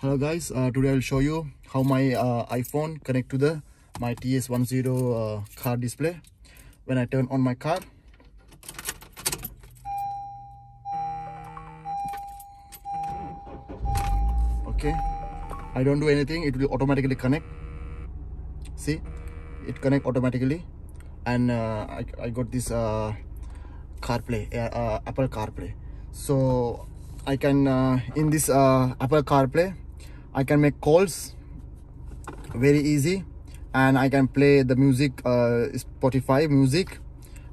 hello guys. Uh, today i'll show you how my uh, iphone connect to the my ts10 uh, car display. When i turn on my car. Okay. I don't do anything. It will automatically connect. See? It connect automatically. And uh, I, I got this uh, CarPlay uh, uh, Apple CarPlay. So I can in this Apple CarPlay I can make calls very easy and I can play the music uh, Spotify music.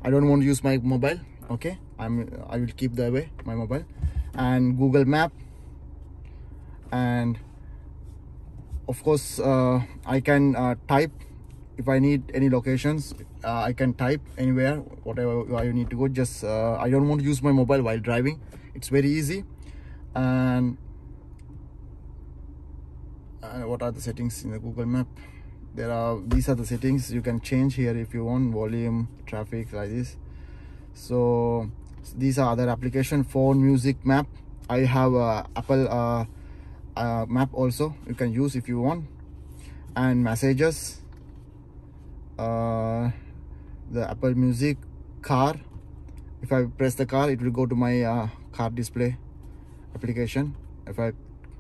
I don't want to use my mobile okay? I'm I will keep the way my mobile. And Google Map. And of course uh, I can uh, type if I need any locations. Uh, I can type anywhere whatever I need to go. Just uh, I don't want to use my mobile while driving. It's very easy. And what are the settings in the Google map? There are these are the settings you can change here if you want volume traffic like this. So these are other application phone music map. I have uh, Apple uh, uh, map also you can use if you want. And messages. Uh, the Apple Music car. If I press the car it will go to my uh, car display application. If I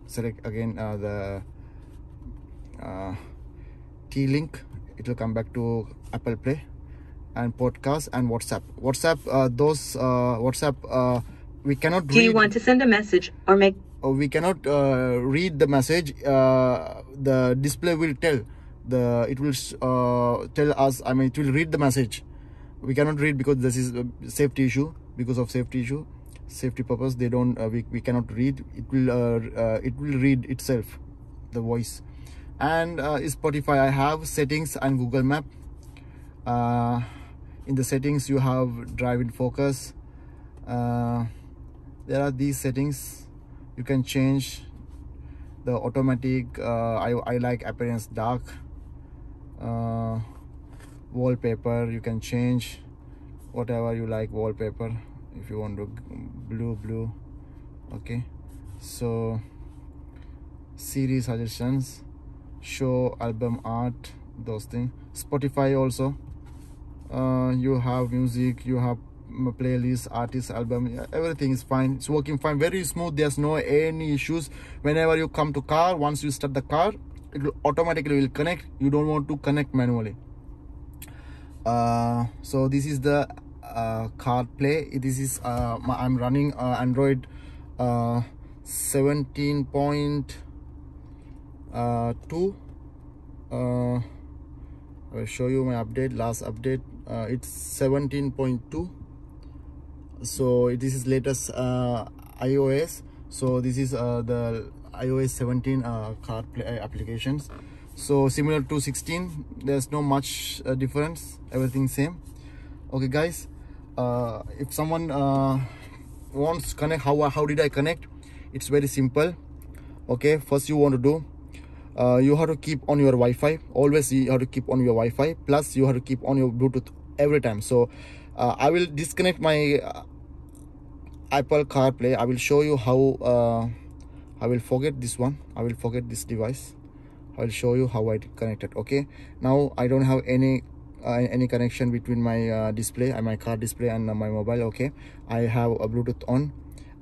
select again uh, the uh, T-Link it will come back to Apple Play and podcast and WhatsApp. WhatsApp uh, those uh, WhatsApp uh, we cannot Do you want to send a message or make uh, we cannot uh, read the message. Uh, the display will tell the it will uh, tell us i mean it will read the message. We cannot read because this is a safety issue because of safety issue safety purpose. They don't uh, we, we cannot read. It will uh, uh, it will read itself the voice and uh, spotify i have settings and google map. Uh, in the settings you have drive in focus. Uh, there are these settings. You can change the automatic uh, I, I like appearance dark. Uh, wallpaper you can change whatever you like wallpaper if you want to blue blue. Okay. So Siri's suggestions show album art those things. Spotify also. Uh, you have music you have playlist artist album everything is fine. It's working fine. Very smooth. There's no any issues. Whenever you come to car once you start the car it will automatically will connect. You don't want to connect manually. Uh, so this is the uh, CarPlay this is uh, my, I'm running uh, Android uh, 17.2 uh, I'll show you my update last update. Uh, it's 17.2 so this is latest uh, iOS so this is uh, the iOS 17 uh, CarPlay applications. So similar to 16 there's no much uh, difference. Everything same. Okay guys. Uh, if someone uh, wants connect how how did I connect? It's very simple. Okay first you want to do uh, you have to keep on your Wi-Fi. Always you have to keep on your Wi-Fi. Plus you have to keep on your Bluetooth every time. So uh, I will disconnect my uh, Apple CarPlay. I will show you how uh, I will forget this one. I will forget this device. I will show you how I connected okay? Now I don't have any uh, any connection between my display and my car display and my mobile okay? I have a Bluetooth on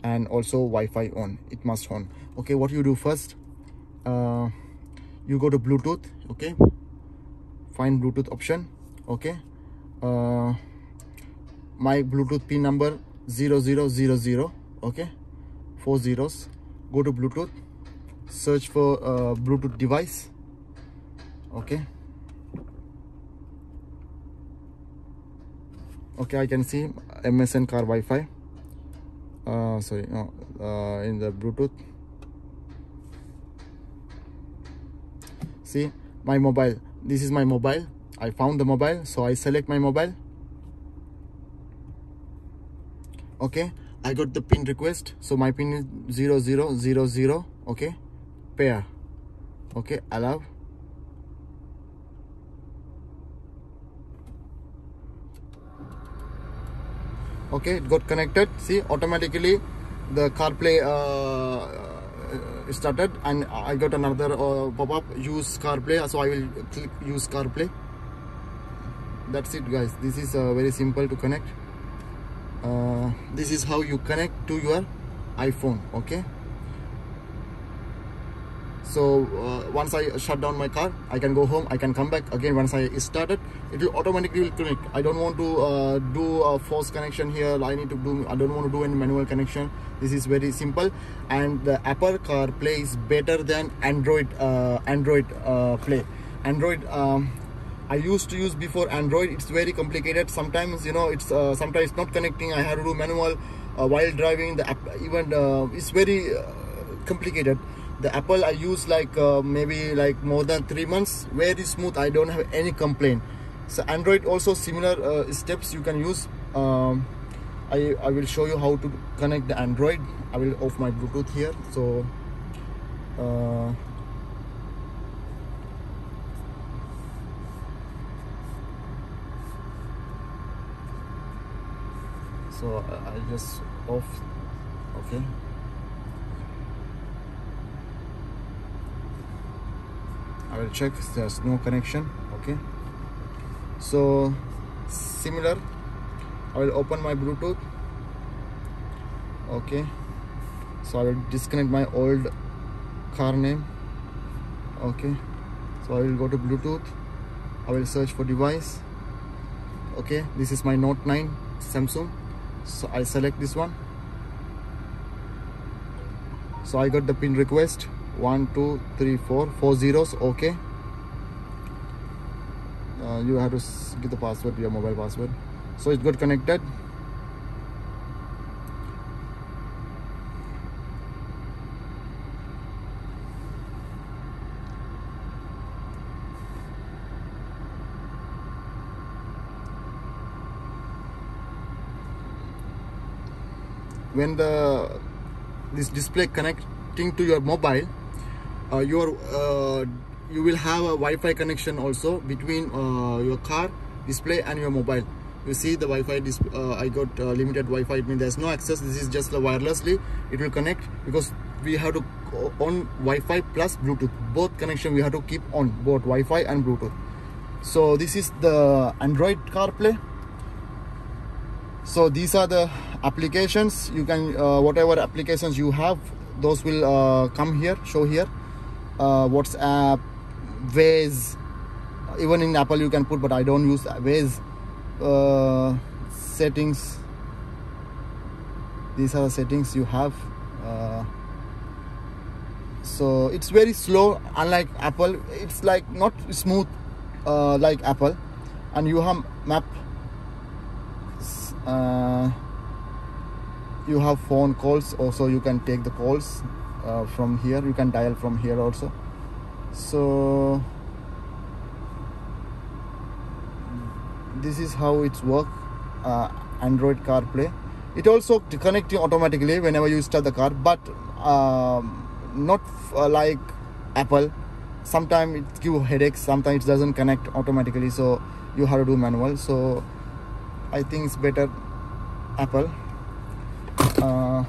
and also Wi-Fi on. It must on. Okay what you do first you go to Bluetooth okay? Find Bluetooth option okay? Uh, my Bluetooth pin number 0000 okay? Four zeros. Go to Bluetooth search for uh, Bluetooth device okay? Okay I can see MSN car Wi-Fi. Uh, sorry no uh, in the Bluetooth see my mobile. This is my mobile. I found the mobile so I select my mobile. Okay I got the pin request so my pin is 0000 okay pair. Okay allow. Okay it got connected. See automatically the CarPlay uh, started and I got another uh, pop-up use CarPlay so I will click use CarPlay. That's it guys. This is uh, very simple to connect. Uh, this is how you connect to your iPhone okay so uh, once I shut down my car I can go home I can come back again once I started. It it will automatically connect I don't want to uh, do a force connection here. I need to do I don't want to do any manual connection. This is very simple. And the Apple CarPlay is better than Android uh, Android uh, Play. Android um, I used to use before Android. It's very complicated. Sometimes you know it's uh, sometimes not connecting. I have to do manual uh, while driving the app. Even it's very complicated the apple i use like uh, maybe like more than three months very smooth. I don't have any complaint. So android also similar uh, steps you can use. Um, i i will show you how to connect the android. I will off my bluetooth here. So uh, so I, I just off. Okay I will check there's no connection okay? So similar I will open my Bluetooth okay? So I will disconnect my old car name okay? So I will go to Bluetooth I will search for device okay? This is my Note 9 Samsung. So I select this one. So I got the pin request one two three four. Four zeros okay. Uh, you have to give the password your mobile password. So it got connected. When the this display connecting to your mobile uh, your uh, you will have a Wi-Fi connection also between uh, your car display and your mobile. You see the Wi-Fi uh, I got uh, limited Wi-Fi. It means there's no access. This is just wirelessly it will connect because we have to on Wi-Fi plus Bluetooth. Both connection we have to keep on both Wi-Fi and Bluetooth. So this is the Android CarPlay. So these are the applications. You can uh, whatever applications you have those will uh, come here show here uh, whatsapp waze. Even in apple you can put but i don't use waze. Uh, settings. These are the settings you have. Uh, so it's very slow unlike apple. It's like not smooth uh, like apple. And you have map. Uh, you have phone calls also you can take the calls uh, from here. You can dial from here also. So this is how it's work uh, android carplay. It also connecting automatically whenever you start the car but um, not uh, like apple. Sometimes it give headaches sometimes it doesn't connect automatically so you have to do manual. So i think it's better apple. Uh,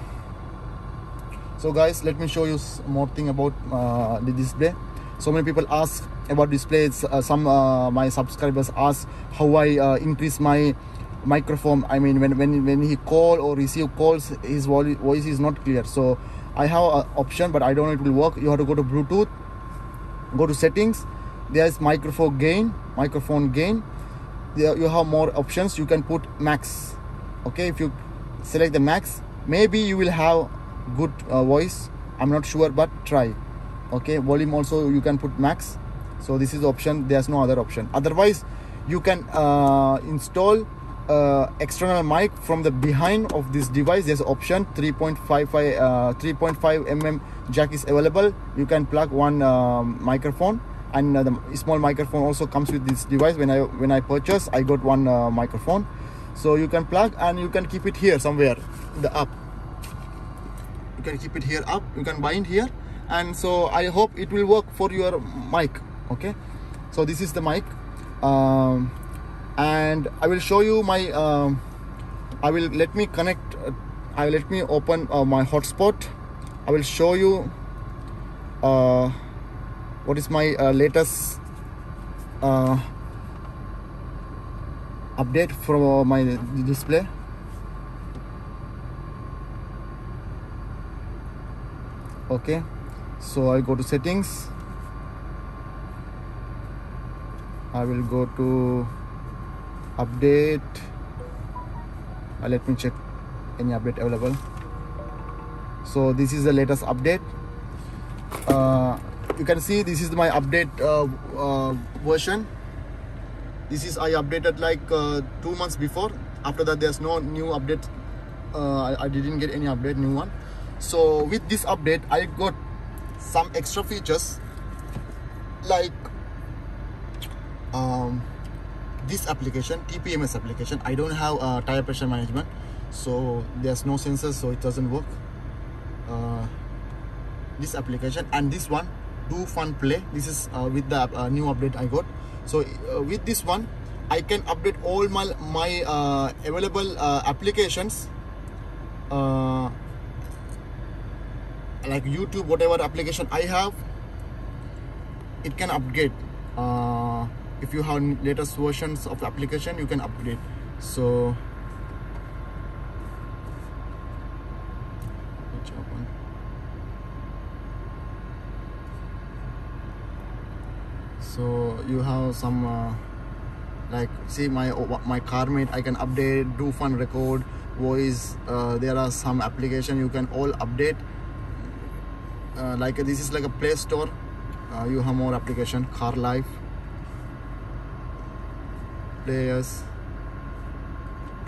so guys let me show you more thing about uh, the display. So many people ask about displays. Uh, some uh, my subscribers ask how i uh, increase my microphone. I mean when when when he call or receive calls his voice is not clear. So i have an option but i don't know it will work. You have to go to bluetooth go to settings. There's microphone gain microphone gain. There you have more options. You can put max. Okay if you select the max maybe you will have good uh, voice. I'm not sure but try. Okay volume also you can put max. So this is option. There's no other option. Otherwise you can uh, install uh, external mic from the behind of this device. There's option. 3.55 uh, 3.5 mm jack is available. You can plug one um, microphone. And uh, the small microphone also comes with this device. When i when i purchase i got one uh, microphone. So you can plug and you can keep it here somewhere in the you can keep it here up. You can bind here. And so i hope it will work for your mic okay? So this is the mic. Um, and i will show you my um, i will let me connect uh, i will let me open uh, my hotspot. I will show you uh, what is my uh, latest uh, update from my display okay. So I'll go to settings. I will go to update. Uh, let me check any update available. So this is the latest update. Uh, you can see this is my update uh, uh, version. This is I updated like uh, two months before. After that there's no new update. Uh, I, I didn't get any update new one so with this update I got some extra features. Like um, this application TPMS application I don't have uh, tire pressure management. So there's no sensors so it doesn't work. Uh, this application and this one do fun play. This is uh, with the uh, new update I got. So uh, with this one I can update all my my uh, available uh, applications like YouTube whatever application I have it can upgrade. Uh, if you have latest versions of application you can upgrade. So so you have some uh, like see my my car mate i can update do fun record voice uh, there are some application you can all update uh, like this is like a play store. Uh, you have more application car life players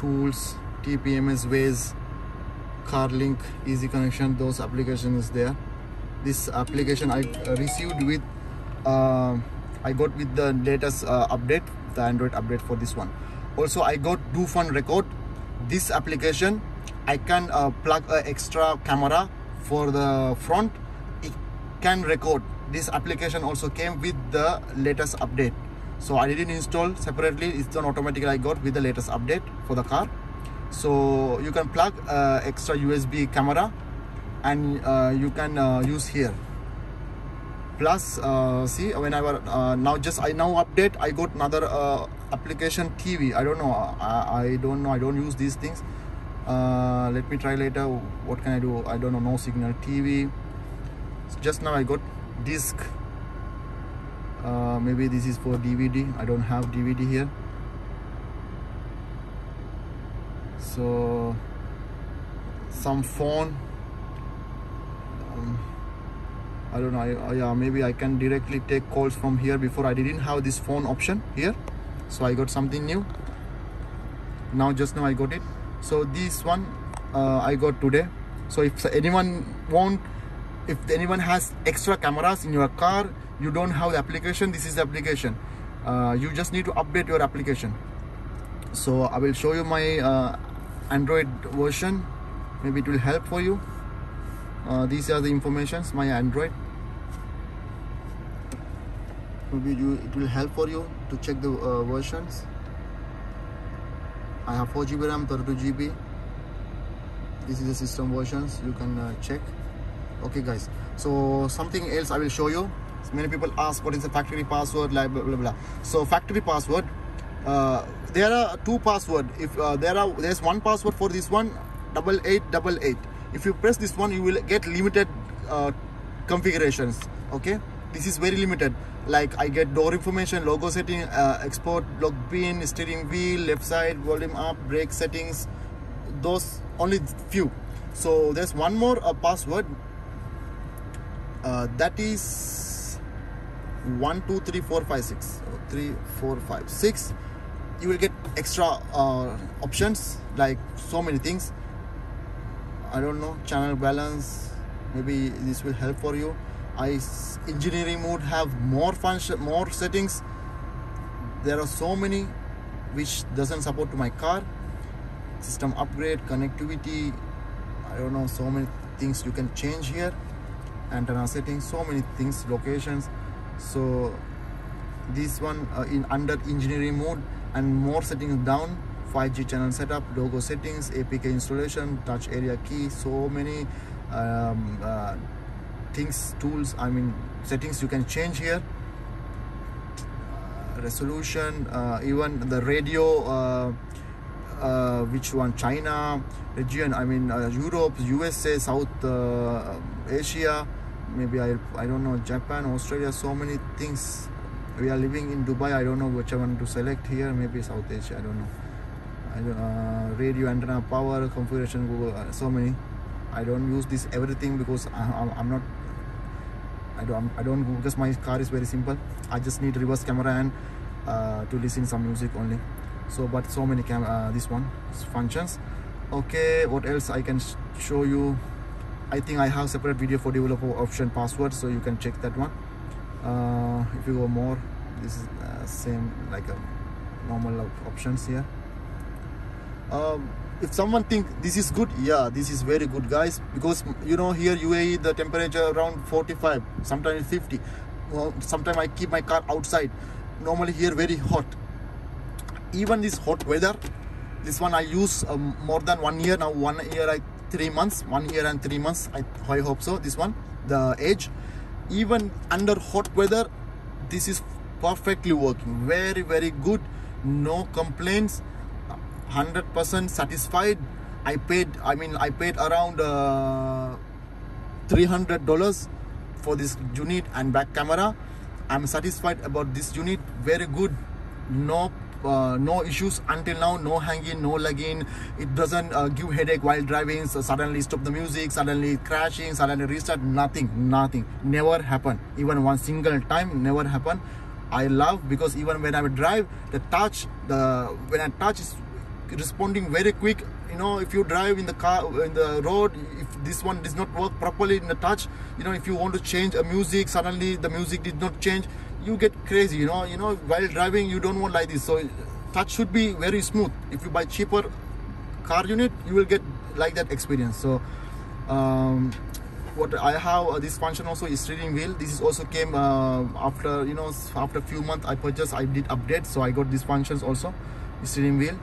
tools tpms waze car link easy connection those application is there. This application i uh, received with uh, i got with the latest uh, update the android update for this one. Also i got do fun record. This application i can plug a extra camera for the front can record. This application also came with the latest update. So i didn't install separately. It's not automatically. I got with the latest update for the car. So you can plug uh, extra usb camera and uh, you can uh, use here. Plus uh, see whenever uh, now just i now update i got another uh, application tv i don't know. I, I don't know. I don't use these things. Let me try later. What can i do? I don't know. No signal tv so just now i got disc. Uh, maybe this is for dvd i don't have dvd here. So some phone. Um, I don't know. I, yeah maybe I can directly take calls from here. Before I didn't have this phone option here. So I got something new. Now just now I got it. So this one uh, I got today. So if anyone want if anyone has extra cameras in your car you don't have the application this is the application. Uh, you just need to update your application. So I will show you my uh, Android version. Maybe it will help for you. Uh, these are the informations my android. Maybe you, it will help for you to check the uh, versions. I have 4 gb ram 32 gb this is the system versions. You can uh, check okay guys. So something else i will show you. Many people ask what is the factory password blah blah blah, blah. so factory password uh, there are two password. If uh, there are there's one password for this one double eight double eight. If you press this one you will get limited uh, configurations. Okay? This is very limited. Like i get door information logo setting uh, export log pin steering wheel left side volume up brake settings those only few. So there's one more uh, password uh, that is one two three four five six. Three four five six. You will get extra uh, options like so many things. I don't know channel balance maybe this will help for you. I engineering mode have more function more settings. There are so many which doesn't support to my car. System upgrade connectivity I don't know so many things you can change here antenna settings so many things locations. So this one uh, in under engineering mode and more settings down 5G channel setup, logo settings, APK installation, touch area key, so many um, uh, things tools i mean settings you can change here. Uh, resolution uh, even the radio uh, uh, which one china region i mean europe usa south asia maybe i i don't know japan australia so many things we are living in dubai i don't know which one to select here maybe south asia i don't know I don't, uh, radio antenna power configuration google uh, so many i don't use this everything because I, I'm, I'm not I don't I don't because my car is very simple. I just need reverse camera and uh, to listen some music only. So but so many cam uh, this one functions. Okay, what else I can show you? I think I have separate video for developer option password, so you can check that one. Uh, if you go more, this is uh, same like a normal options here. Um, if someone think this is good yeah this is very good guys because you know here uae the temperature around 45 sometimes 50 well, sometimes i keep my car outside normally here very hot even this hot weather this one i use um, more than one year now one year like three months one year and three months i, I hope so this one the edge even under hot weather this is perfectly working. Very very good. No complaints. 100% satisfied. I paid i mean i paid around uh, 300 dollars for this unit and back camera. I'm satisfied about this unit. Very good. No uh, no issues until now no hanging no lagging. It doesn't uh, give headache while driving so suddenly stop the music suddenly crashing suddenly restart. Nothing nothing. Never happen. Even one single time never happen. I love because even when i drive the touch the when i touch is responding very quick you know if you drive in the car in the road if this one does not work properly in the touch you know if you want to change a music suddenly the music did not change you get crazy you know you know while driving you don't want like this. So touch should be very smooth. If you buy cheaper car unit you will get like that experience. So um, what I have uh, this function also is steering wheel. This is also came uh, after you know after few months I purchased I did update so I got these functions also steering wheel.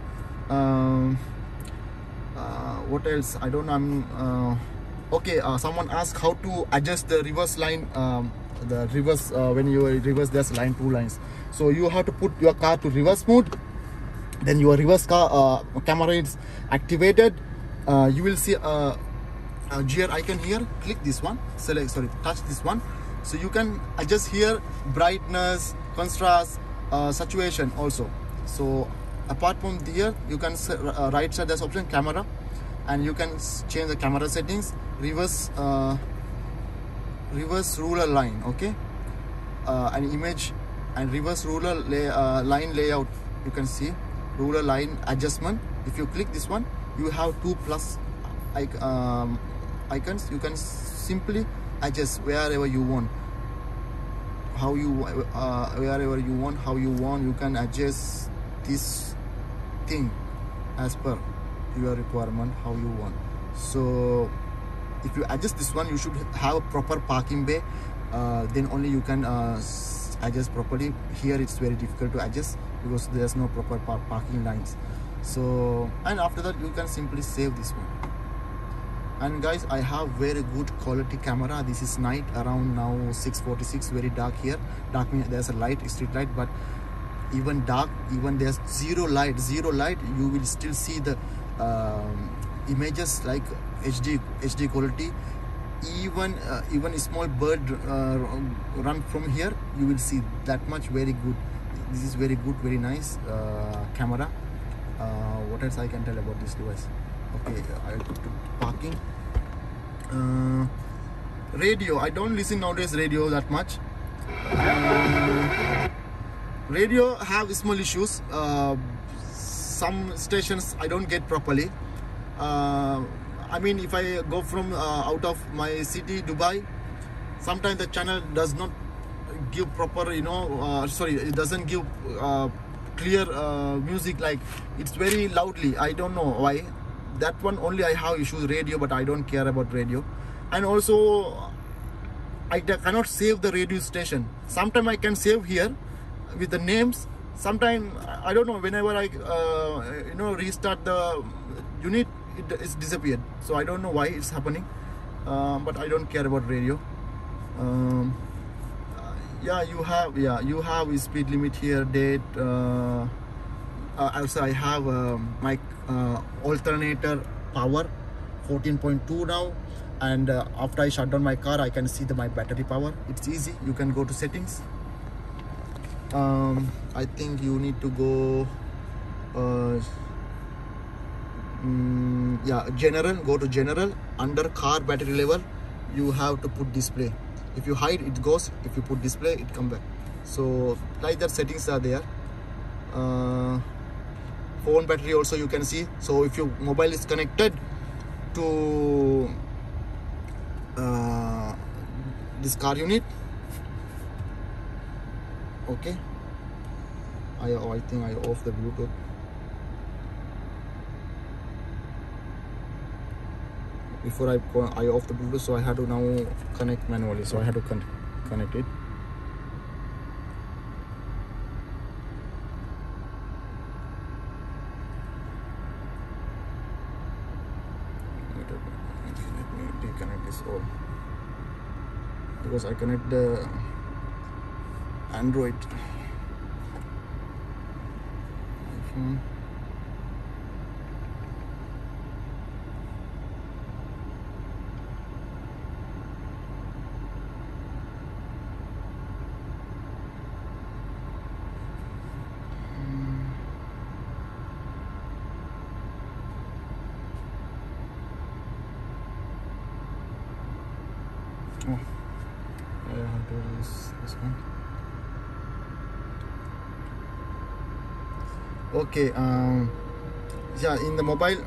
Um, uh, what else? I don't know I'm uh, okay uh, someone asked how to adjust the reverse line um, the reverse uh, when you reverse there's line two lines. So you have to put your car to reverse mode. Then your reverse car uh, camera is activated. Uh, you will see a, a gear icon here. Click this one. Select sorry touch this one. So you can adjust here brightness contrast uh, saturation also. So apart from here you can uh, right side there's option camera. And you can change the camera settings reverse uh, reverse ruler line okay? Uh, an image and reverse ruler lay, uh, line layout you can see. Ruler line adjustment. If you click this one you have two plus um, icons. You can simply adjust wherever you want. How you uh, wherever you want how you want you can adjust this thing as per your requirement how you want. So if you adjust this one you should have a proper parking bay. Uh, then only you can uh, adjust properly. Here it's very difficult to adjust because there's no proper par- parking lines. So and after that you can simply save this one. And guys i have very good quality camera. This is night around now 646 very dark here. Dark means there's a light street light but even dark even there's zero light zero light you will still see the um, images like hd hd quality. Even uh, even a small bird uh, run from here you will see that much very good. This is very good very nice uh, camera. Uh, what else i can tell about this device? Okay i'll put to parking. Uh, radio. I don't listen nowadays radio that much. Uh, radio have small issues. Some stations i don't get properly i mean if i go from uh, out of my city dubai sometimes the channel does not give proper you know uh, sorry it doesn't give uh, clear uh, music like it's very loudly i don't know why that one only i have issues radio but i don't care about radio and also I cannot save the radio station. Sometime I can save here with the names. Sometime I don't know. Whenever I uh, you know restart the unit, it is disappeared. So I don't know why it's happening. Uh, but I don't care about radio. um, yeah you have yeah you have speed limit here date uh, uh, also I have um, my uh, alternator power 14.2 now and uh, after I shut down my car I can see the my battery power it's easy you can go to settings um, I think you need to go mm, yeah general go to general. Under car battery level you have to put display. If you hide it goes. If you put display it come back. So like that settings are there. Uh, phone battery also you can see. So if your mobile is connected to uh, this car unit okay. I, I think I off the Bluetooth before I I off the Bluetooth so I had to now connect manually so I had to con connect it. Let me this all. Because I connect the Android iPhone Oh, This one. Okay, um, yeah, in the mobile,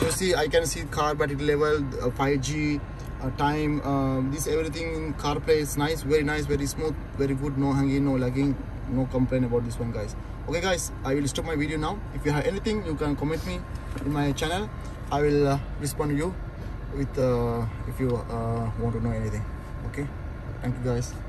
you see, I can see car battery level, uh, 5G, uh, time, um, this everything in CarPlay is nice, very nice, very smooth, very good, no hanging, no lagging, no complaint about this one, guys. Okay, guys, I will stop my video now. If you have anything, you can comment me in my channel. I will uh, respond to you with uh, if you uh, want to know anything okay? Thank you guys